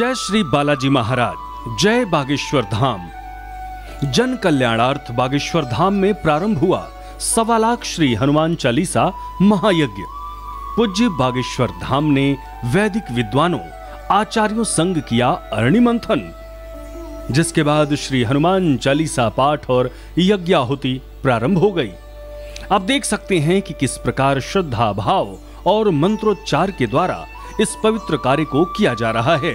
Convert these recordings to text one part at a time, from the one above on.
जय श्री बालाजी महाराज, जय बागेश्वर धाम। जन कल्याणार्थ बागेश्वर धाम में प्रारंभ हुआ सवा लाख श्री हनुमान चालीसा महायज्ञ। पूज्य बागेश्वर धाम ने वैदिक विद्वानों, आचार्यों संग किया अरणि मंथन जिसके बाद श्री हनुमान चालीसा पाठ और यज्ञाहुति प्रारंभ हो गई। आप देख सकते हैं कि किस प्रकार श्रद्धा भाव और मंत्रोच्चार के द्वारा इस पवित्र कार्य को किया जा रहा है।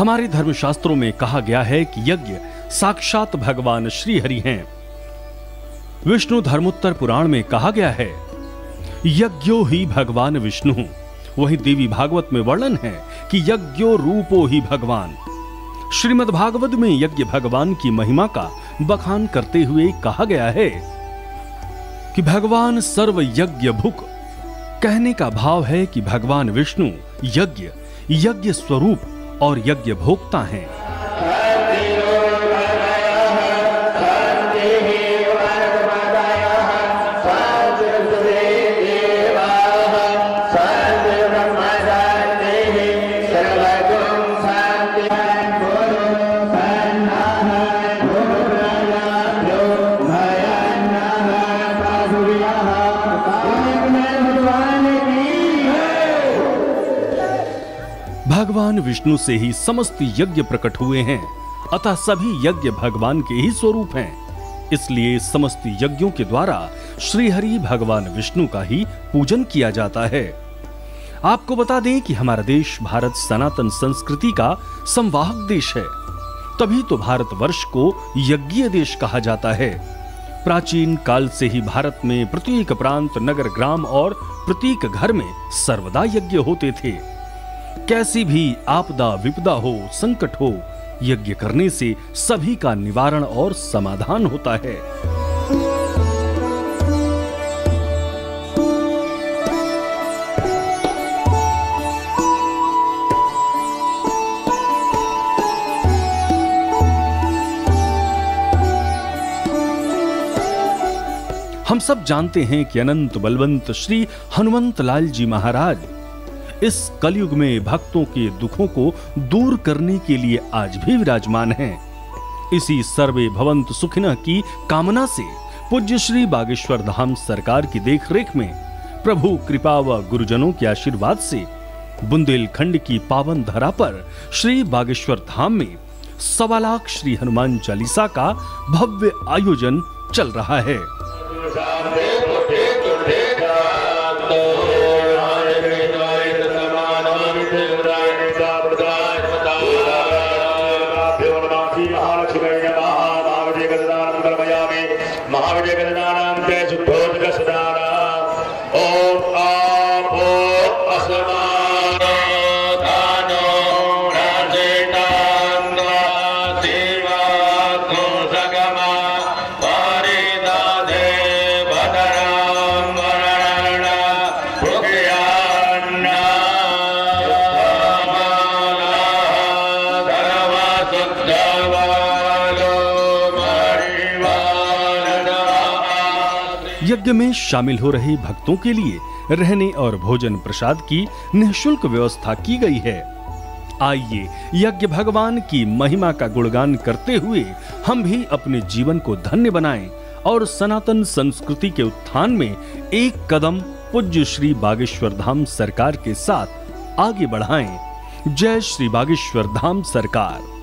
हमारे धर्मशास्त्रों में कहा गया है कि यज्ञ साक्षात भगवान श्री हरि हैं। विष्णु धर्मोत्तर पुराण में कहा गया है, यज्ञो ही भगवान विष्णु। वहीं देवी भागवत में वर्णन है कि यज्ञो रूपो ही भगवान। श्रीमद् भागवत में यज्ञ भगवान की महिमा का बखान करते हुए कहा गया है कि भगवान सर्व यज्ञ भुक कहने का भाव है कि भगवान विष्णु यज्ञ यज्ञ स्वरूप और यज्ञ भोगता हैं। भगवान विष्णु से ही समस्त यज्ञ प्रकट हुए हैं। अतः सभी यज्ञ भगवान के ही स्वरूप हैं। इसलिए समस्त यज्ञों के द्वारा श्रीहरि भगवान विष्णु का ही पूजन किया जाता है। आपको बता दें कि हमारा देश भारत सनातन संस्कृति का संवाहक देश है। तभी तो भारतवर्ष को यज्ञीय देश कहा जाता है। प्राचीन काल से ही भारत में प्रत्येक प्रांत, नगर, ग्राम और प्रत्येक घर में सर्वदा यज्ञ होते थे। कैसी भी आपदा, विपदा हो, संकट हो, यज्ञ करने से सभी का निवारण और समाधान होता है। हम सब जानते हैं कि अनंत बलवंत श्री हनुमंत लाल जी महाराज इस कलयुग में भक्तों के दुखों को दूर करने के लिए आज भी विराजमान हैं। इसी सर्वे भवंत सुखिन की कामना से पूज्य श्री बागेश्वर धाम सरकार की देखरेख में प्रभु कृपा व गुरुजनों के आशीर्वाद से बुंदेलखंड की पावन धरा पर श्री बागेश्वर धाम में सवा लाख श्री हनुमान चालीसा का भव्य आयोजन चल रहा है यज्ञ में शामिल हो रहे भक्तों के लिए रहने और भोजन प्रसाद की निःशुल्क व्यवस्था की गई है। आइए यज्ञ भगवान की महिमा का गुणगान करते हुए हम भी अपने जीवन को धन्य बनाएँ और सनातन संस्कृति के उत्थान में एक कदम पूज्य श्री बागेश्वर धाम सरकार के साथ आगे बढ़ाएँ। जय श्री बागेश्वर धाम सरकार।